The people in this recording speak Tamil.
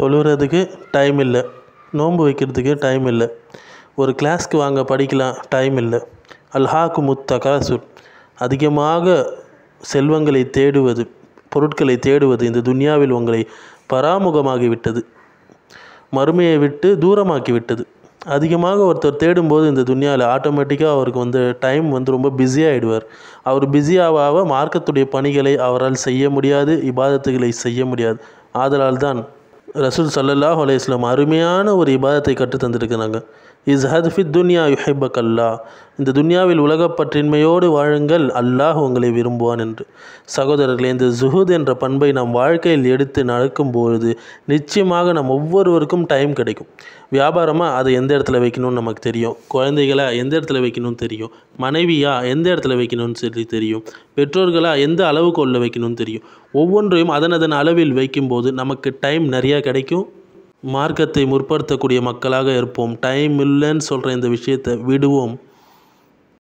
தொழுகிறதுக்கு டைம் இல்லை. நோன்பு வைக்கிறதுக்கு டைம் இல்லை. ஒரு கிளாஸ்க்கு வாங்க படிக்கலாம் டைம் இல்லை. அல்ஹாக்கு முத்தகாசுர். அதிகமாக செல்வங்களை தேடுவது பொருட்களை தேடுவது இந்த துன்யாவில் உங்களை பராமுகமாகிவிட்டது. மறுமையை விட்டு தூரமாக்கி விட்டது அதிகமாக ஒருத்தர் தேடும்போது இந்த துன்யாவில் ஆட்டோமேட்டிக்காக அவருக்கு வந்து டைம் வந்து ரொம்ப பிஸியாகிடுவார் அவர் பிஸியாக மார்க்கத்துடைய பணிகளை அவரால் செய்ய முடியாது இபாதத்துகளை செய்ய முடியாது. ஆதலால் தான் ரசூல் சல்லல்லாஹ் அலையம் அருமையான ஒரு இபாதத்தை கற்று தந்திருக்கிறாங்க இஸ் ஹத்ஃபித் துன்யா யுஹிபக் அல்லாஹ் இந்த துன்யாவில் உலகப்பற்றின்மையோடு வாழுங்கள் அல்லாஹ் உங்களை விரும்புவான் என்று. சகோதரர்களே இந்த ஜுஹூத் என்ற பண்பை நம் வாழ்க்கையில் எடுத்து நடக்கும்பொழுது நிச்சயமாக நம் ஒவ்வொருவருக்கும் டைம் கிடைக்கும். வியாபாரமாக அதை எந்த இடத்துல வைக்கணும்னு நமக்கு தெரியும்? குழந்தைகளா எந்த இடத்துல வைக்கணும்னு தெரியும்? மனைவியா எந்த இடத்துல வைக்கணும்னு சொல்லி தெரியும்? பெற்றோர்களா எந்த அளவுக்கு வைக்கணும்னு தெரியும்? ஒவ்வொன்றையும் அதன் அதன் அளவில் வைக்கும்போது நமக்கு டைம் நிறையா கிடைக்கும். மார்க்கத்தை முற்படுத்தக்கூடிய மக்களாக இருப்போம். டைம் இல்லைன்னு சொல்கிற இந்த விஷயத்தை விடுவோம்.